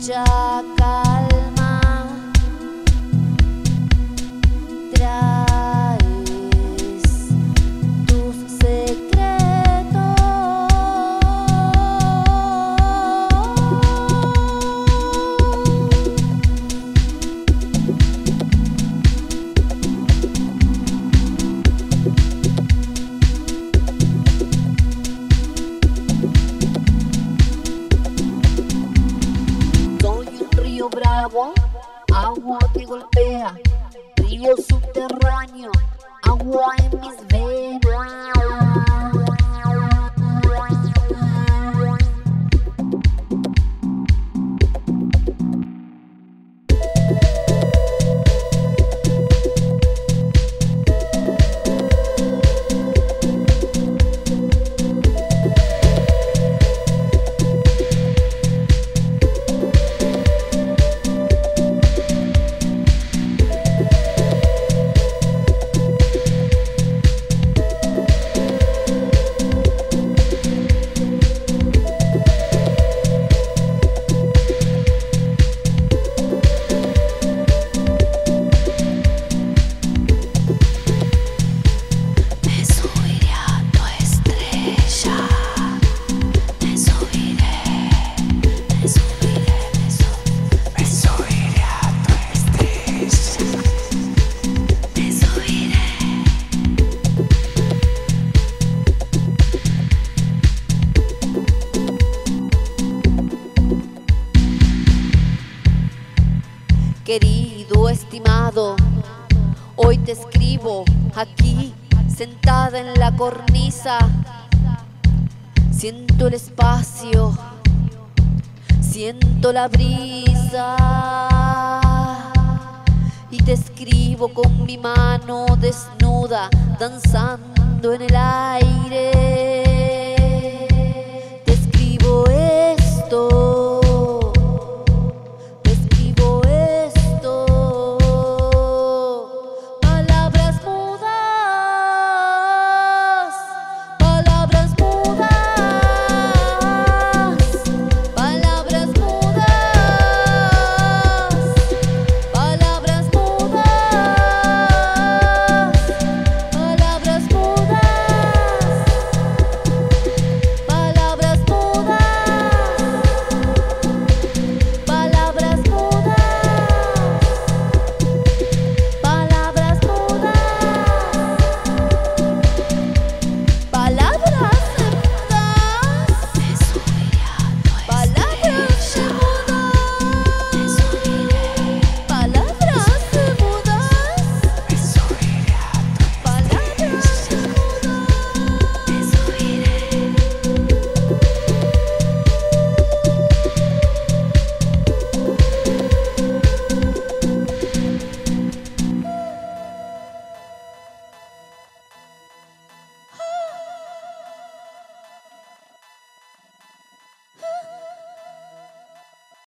Jaga. agua, agua que golpea, río subterráneo, agua en mis Querido, estimado, hoy te escribo aquí, sentada en la cornisa. Siento el espacio, siento la brisa. Y te escribo con mi mano desnuda, danzando en el aire.